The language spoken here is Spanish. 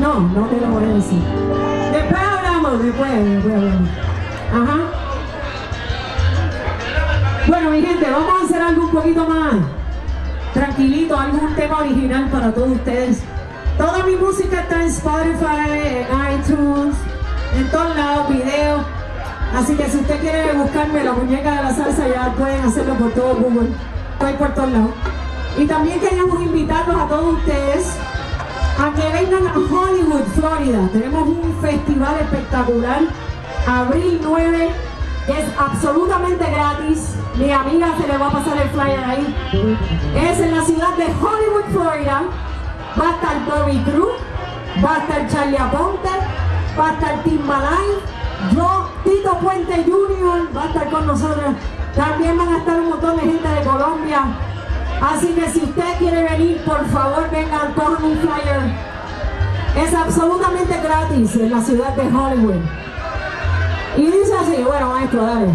No, no te lo voy a decir. Después hablamos, después, después hablamos. Ajá. Bueno, mi gente, vamos a hacer algo un poquito más tranquilito, algún tema original para todos ustedes. Toda mi música está en Spotify, en iTunes, en todos lados, videos. Así que si usted quiere buscarme la muñeca de la salsa, ya pueden hacerlo por todo Google. Estoy por todos lados. Y también queríamos ustedes a que vengan a Hollywood, Florida. Tenemos un festival espectacular, abril 9, que es absolutamente gratis. Mi amiga se le va a pasar el flyer ahí. Es en la ciudad de Hollywood, Florida. Va a estar Bobby Cruz, va a estar Charlie Aponte, va a estar Tim Malay, yo, Tito Puente Jr. va a estar con nosotros. También van a estar un montón de gente de Colombia. Así que si usted quiere venir, por favor venga, cojan un flyer. Es absolutamente gratis en la ciudad de Hollywood. Y dice así, bueno maestro, dale.